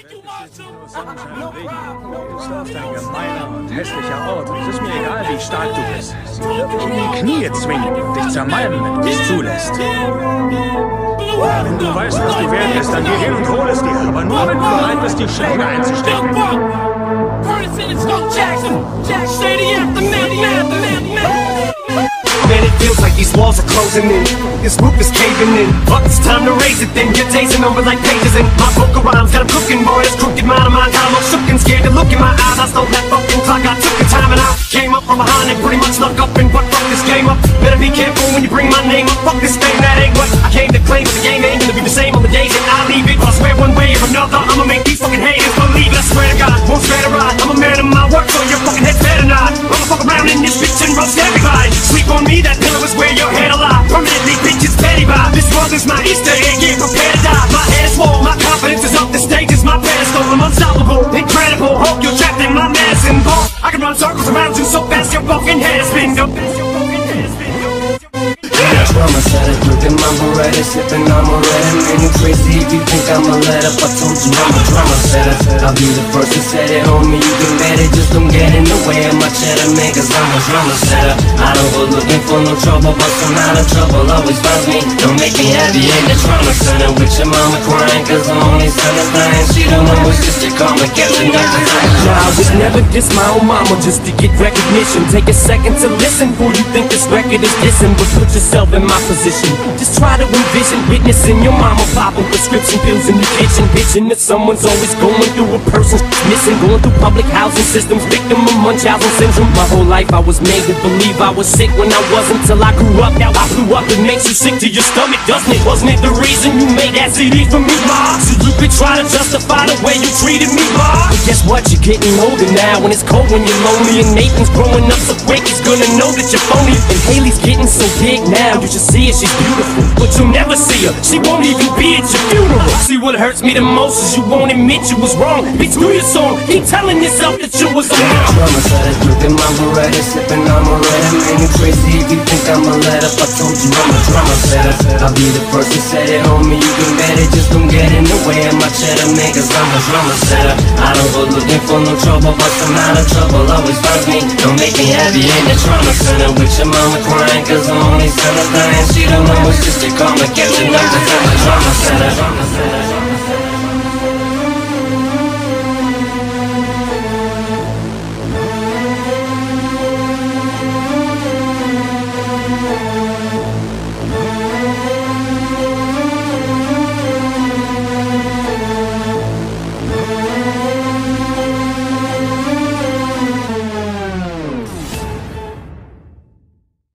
ist oft ein gemeiner und hässlicher Ort. Es ist mir egal, wie stark du bist. Sie wird dich in die Knie zwingen dich zermalmen, wenn du es zulässt. Wenn du weißt, was die wert ist, dann geh hin und hol es dir. Aber nur, wenn du bereit bist, die Schläge einzustecken. Man, it feels like these walls are closing in. This roof is caving in. Fuck, it's time to raise it then. Your days are numbered like pages in my cooking, boy. This crooked mind of mine. I'm all shook and scared to look in my eyes. I stole that fucking clock. I took the time and I came up from behind and pretty much snuck up and but fuck this game up. Better be careful when you bring my name up. Fuck this thing, that ain't what I came to claim. But the game ain't gonna be the same on the days that I leave it. I swear one way or another, I'ma make these fucking haters believe it. I swear to God, won't swear to ride. I'm a man of my work, so your fucking head's better not. I'ma fuck around in this bitch and roast everybody. Sleep on me, that pillow is where your head alive. Permanently, bitches petty vibe. This world is my Easter egg, get prepared Crazy if you think I'ma let up I told you I'm a drama setter. I'll be the first to set it, homie, you can bet it. Just don't get in the way of my cheddar, man, cause I'm a drama setter. I don't go looking for no trouble, but some out of trouble always finds me Don't make me happy in the trauma center With your mama crying, cause I'm only son is dying She don't know it's just up to time Nah, I would never diss my own mama just to get recognition. Take a second to listen, fool. You think this record is dissing, but put yourself in my position. Just try to envision witnessing your mama popping prescription pills in the kitchen, bitching that someone's always going through a person's missing, going through public housing systems, victim of Munchausen syndrome. My whole life I was made to believe I was sick when I wasn't till I grew up. Now I grew up, it makes you sick to your stomach, doesn't it? Wasn't it the reason you made that CD for me, ma? You try to justify the way you treated me, ma. But guess what? You're getting older now, and it's cold when you're lonely. And Nathan's growing up so quick, he's gonna know that you're phony. And Hailie's getting so big now, you should see her, she's beautiful. But you'll never see her, she won't even be at your funeral. See, what hurts me the most is you won't admit you was wrong. Bitch, do your song, keep telling yourself that you was wrong. Drama it, looking my Beretta, sipping on Moretta Man, you crazy if you think I'ma let up I told you I'm a drama setter I'll be the first to set it, homie, you can bet it Just don't get in the way of my cheddar, cause I'm a drama setter. I don't go looking for no trouble, but some out of trouble always finds me. Don't make me happy in the trauma center With your mama crying, cause the only son is dying She don't know it's just a karma catching up, cause I'm a drama setter